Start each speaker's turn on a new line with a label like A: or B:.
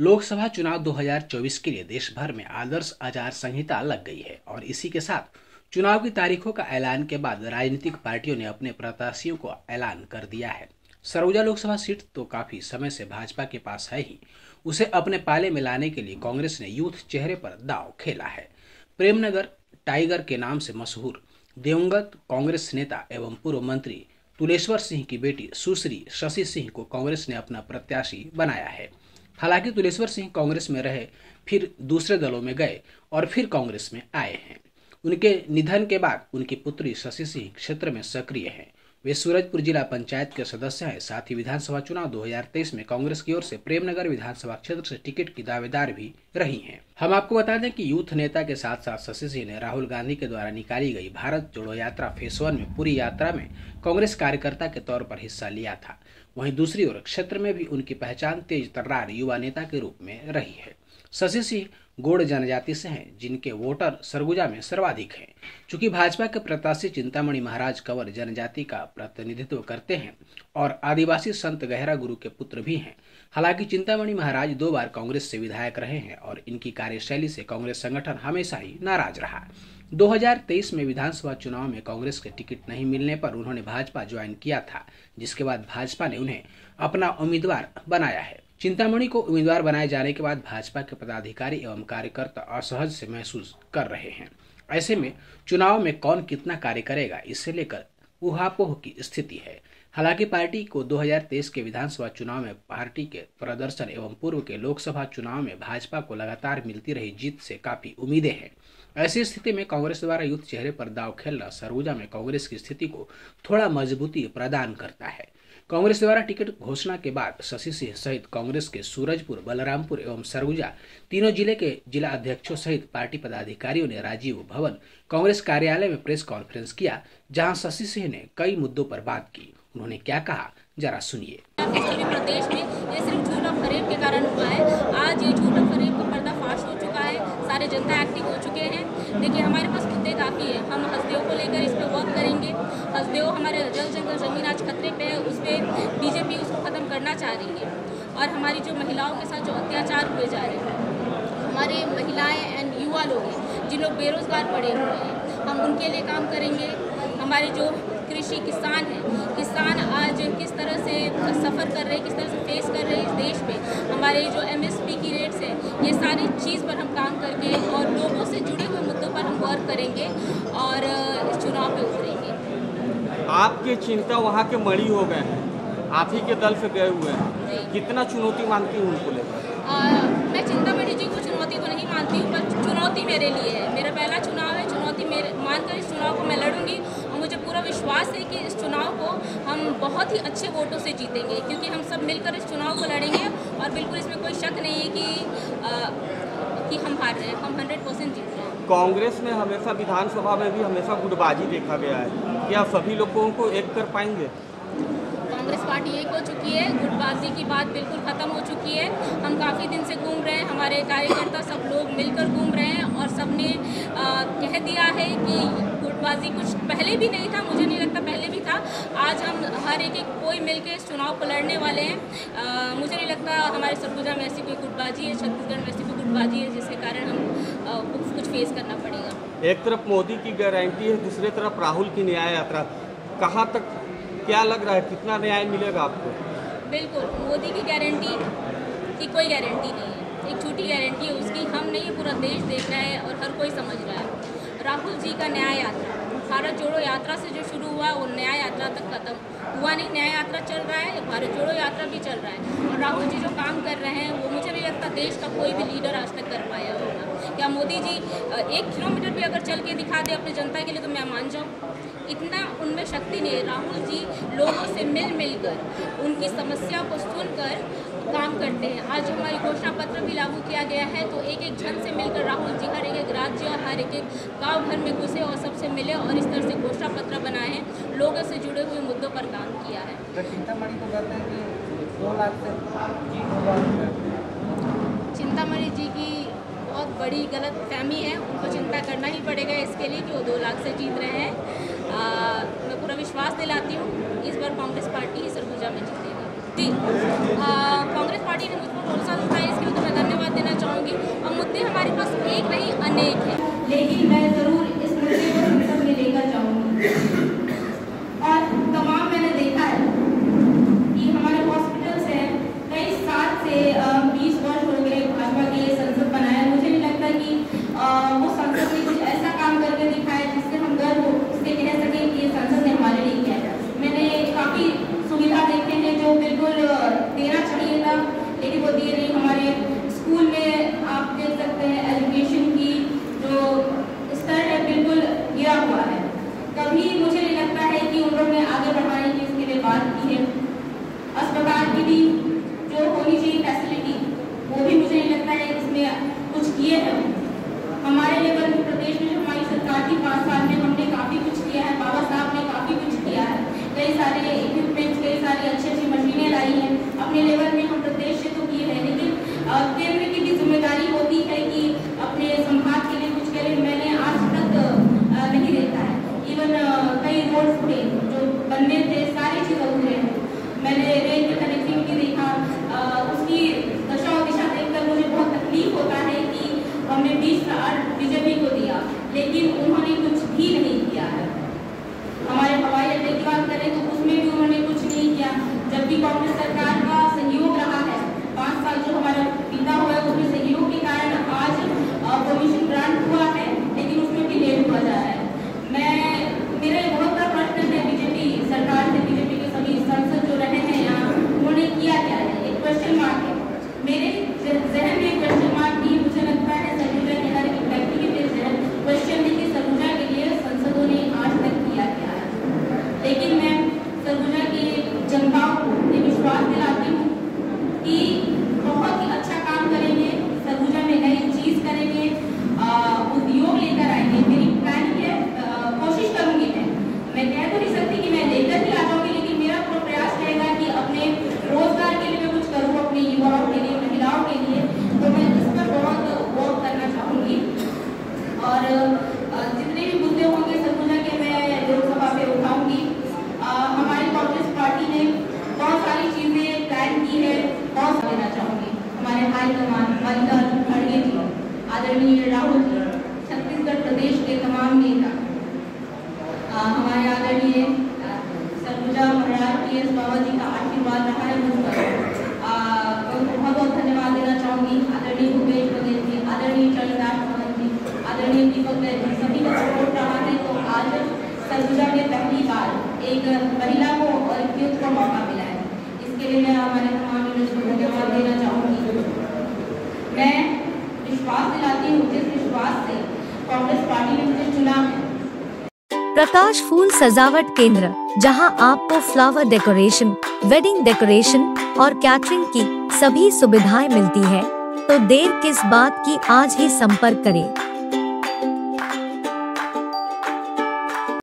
A: लोकसभा चुनाव 2024 के लिए देश भर में आदर्श आचार संहिता लग गई है और इसी के साथ चुनाव की तारीखों का ऐलान के बाद राजनीतिक पार्टियों ने अपने प्रत्याशियों को ऐलान कर दिया है। सरगुजा लोकसभा सीट तो काफ़ी समय से भाजपा के पास है ही। उसे अपने पाले में लाने के लिए कांग्रेस ने यूथ चेहरे पर दाव खेला है। प्रेमनगर टाइगर के नाम से मशहूर दिवंगत कांग्रेस नेता एवं पूर्व मंत्री तुलेश्वर सिंह की बेटी सुश्री शशि सिंह को कांग्रेस ने अपना प्रत्याशी बनाया है। हालाँकि तुलेश्वर सिंह कांग्रेस में रहे, फिर दूसरे दलों में गए और फिर कांग्रेस में आए हैं। उनके निधन के बाद उनकी पुत्री शशि सिंह क्षेत्र में सक्रिय हैं। वे सूरजपुर जिला पंचायत के सदस्य हैं। साथ ही विधानसभा चुनाव 2023 में कांग्रेस की ओर से प्रेमनगर विधानसभा क्षेत्र से टिकट की दावेदार भी रही हैं। हम आपको बता दें कि यूथ नेता के साथ साथ शशि सिंह ने राहुल गांधी के द्वारा निकाली गई भारत जोड़ो यात्रा फेस वन में पूरी यात्रा में कांग्रेस कार्यकर्ता के तौर पर हिस्सा लिया था। वहीं दूसरी ओर क्षेत्र में भी उनकी पहचान तेज तर्रार युवा नेता के रूप में रही है। शशि सिंह गोड़ जनजाति से हैं, जिनके वोटर सरगुजा में सर्वाधिक हैं। चूँकि भाजपा के प्रत्याशी चिंतामणि महाराज कंवर जनजाति का प्रतिनिधित्व करते हैं और आदिवासी संत गहरा गुरु के पुत्र भी हैं, हालाँकि चिंतामणि महाराज दो बार कांग्रेस से विधायक रहे हैं और इनकी कार्यशैली से कांग्रेस संगठन हमेशा ही नाराज़ रहा। 2023 में विधानसभा चुनाव में कांग्रेस के टिकट नहीं मिलने पर उन्होंने भाजपा ज्वाइन किया था, जिसके बाद भाजपा ने उन्हें अपना उम्मीदवार बनाया है। चिंतामणि को उम्मीदवार बनाए जाने के बाद भाजपा के पदाधिकारी एवं कार्यकर्ता असहज से महसूस कर रहे हैं। ऐसे में चुनाव में कौन कितना कार्य करेगा इससे लेकर उहापोह की स्थिति है। हालाँकि पार्टी को 2023 के विधानसभा चुनाव में पार्टी के प्रदर्शन एवं पूर्व के लोकसभा चुनाव में भाजपा को लगातार मिलती रही जीत से काफ़ी उम्मीदें हैं। ऐसी स्थिति में कांग्रेस द्वारा युद्ध चेहरे पर दाव खेलना सरगुजा में कांग्रेस की स्थिति को थोड़ा मजबूती प्रदान करता है। कांग्रेस द्वारा टिकट घोषणा के बाद शशि सिंह सहित कांग्रेस के सूरजपुर, बलरामपुर एवं सरगुजा तीनों ज़िले के जिला अध्यक्षों सहित पार्टी पदाधिकारियों ने राजीव भवन कांग्रेस कार्यालय में प्रेस कॉन्फ्रेंस किया, जहाँ शशि सिंह ने कई मुद्दों पर बात की। उन्होंने क्या कहा, जरा सुनिए।
B: प्रदेश में कारण हुआ आज ये हो चुका है, सारे जनता एक्टिव हो चुके हैं। देखिए, हमारे पास मुद्दे काफ़ी है। हम हस्तियों को लेकर इस पर वर्क करेंगे हसदेव हमारे जल जंगल ज़मीन आज खतरे पे है उस पर बीजेपी उसको ख़त्म करना चाह रही है। और हमारी जो महिलाओं के साथ जो अत्याचार हुए जा रहे हैं, हमारे महिलाएँ एंड युवा लोग हैं जिन लोग बेरोज़गार पड़े हुए हैं, हम उनके लिए काम करेंगे। हमारे जो कृषि किसान हैं, किसान आज किस तरह से सफ़र कर रहे हैं, किस तरह से फेस कर रहे हैं इस देश में, हमारे जो एमएसपी की रेट्स हैं, ये सारी चीज़ पर हम काम करके और लोगों से जुड़े हुए मुद्दों पर हम वर्क करेंगे और इस चुनाव पे उतरेंगे।
C: आपकी चिंता वहाँ के मड़ी हो गए हैं। आप ही के दल से गए हुए हैं। कितना चुनौती मानती हूँ उनको लेकर?
B: मैं चिंतामणि जी को चुनौती तो नहीं मानती हूँ पर चुनौती मेरे लिए है। मेरा पहला चुनाव है चुनौती मेरे मानकर इस चुनाव को मैं लड़ूँगी। और मुझे पूरा विश्वास है कि इस चुनाव को हम बहुत ही अच्छे वोटों से जीतेंगे क्योंकि हम सब मिलकर इस चुनाव को लड़ेंगे। और बिल्कुल इसमें कोई शक नहीं है कि आ, कि हम हार रहे हैं हम हंड्रेड परसेंट जीत रहे हैं।
C: कांग्रेस में हमेशा, विधानसभा में भी हमेशा गुटबाजी देखा गया है। क्या सभी लोगों को एक कर पाएँगे?
B: कांग्रेस पार्टी एक हो चुकी है, गुटबाजी की बात बिल्कुल ख़त्म हो चुकी है। हम काफ़ी दिन से घूम रहे हैं, हमारे कार्यकर्ता सब लोग मिलकर घूम रहे हैं और सबने कह दिया है कि गुटबाजी कुछ पहले भी नहीं था, मुझे नहीं लगता पहले भी था। आज हम हर एक एक कोई मिलके इस चुनाव को लड़ने वाले हैं। आ, मुझे नहीं लगता हमारे सरगुजा में ऐसी कोई गुटबाजी है छत्तीसगढ़ में ऐसी कोई गुटबाजी है जिसके कारण हम आ, कुछ फेस करना पड़ेगा।
C: एक तरफ़ मोदी की गारंटी है दूसरी तरफ़ राहुल की न्याय यात्रा। कहाँ तक क्या लग रहा है कितना न्याय मिलेगा आपको?
B: बिल्कुल मोदी की गारंटी की कोई गारंटी नहीं है। एक छोटी गारंटी है उसकी हम नहीं पूरा देश देख रहा है और हर कोई समझ रहा है। राहुल जी का न्याय यात्रा भारत जोड़ो यात्रा से जो शुरू हुआ, वो न्याय यात्रा तक खत्म हुआ नहीं। न्याय यात्रा चल रहा है, भारत जोड़ो यात्रा भी चल रहा है। और राहुल जी जो काम कर रहे हैं, वो मुझे नहीं लगता देश का कोई भी लीडर आज तक कर पाया होगा। क्या मोदी जी एक किलोमीटर भी अगर चल के दिखा दे अपनी जनता के लिए तो मैं मान जाऊँ? इतना उनमें शक्ति नहीं है। राहुल जी लोगों से मिल मिलकर उनकी समस्या को सुनकर काम करते हैं। आज हमारी घोषणा पत्र भी लागू किया गया है तो एक एक जन से मिलकर राहुल जी हर एक एक राज्य और हर एक एक गाँव घर में घुसे और सबसे मिले और इस तरह से घोषणा पत्र बनाए हैं। लोगों से जुड़े हुए मुद्दों पर काम किया है। चिंतामणि जी की बहुत बड़ी गलत फहमी है। उनको चिंता करना ही पड़ेगा इसके लिए कि वो दो लाख से जीत रहे हैं। मैं पूरा विश्वास दिलाती हूँ, इस बार कांग्रेस पार्टी ही सरगुजा में जीतेगी। जी। कांग्रेस पार्टी ने मुझको भरोसा दिलाया इसके लिए तो मैं
D: धन्यवाद देना चाहूँगी। और मुद्दे हमारे पास एक नहीं, अनेक हैं।
B: लेकिन मैं ज़रूर हमने बीस साल बीजेपी को दिया लेकिन उन्होंने और जितने भी मुद्दे होंगे सरगुजा के मैं लोकसभा पे उठाऊँगी। हमारी कांग्रेस पार्टी ने बहुत सारी चीज़ें प्लान की है, बहुत देना चाहूँगी। हमारे हाई कमान मल्लिका खड़गे जी, आदरणीय राहुल जी, छत्तीसगढ़ प्रदेश के तमाम नेता हमारे आदरणीय सरगुजा महाराज पी एस बाबा जी का आशीर्वाद रहा है मुझ पर। बहुत बहुत धन्यवाद देना चाहूँगी। आदरणीय भूपेश बघेल जी, आदरणीय चरण करने की तो सभी का सपोर्ट रहा है तो आज सरगुजा में पहली बार एक महिला को और एक यूथ को मौका मिला है। इसके लिए मैं हमारे तमाम यूनिट को धन्यवाद देना चाहूँगी। मैं विश्वास दिलाती हूँ, जिस विश्वास से कांग्रेस पार्टी ने मुझे चुना है।
E: प्रकाश फूल सजावट केंद्र, जहाँ आपको फ्लावर डेकोरेशन वेडिंग डेकोरेशन और कैटरिंग की सभी सुविधाएँ मिलती है। तो देर किस बात की आज ही संपर्क करें।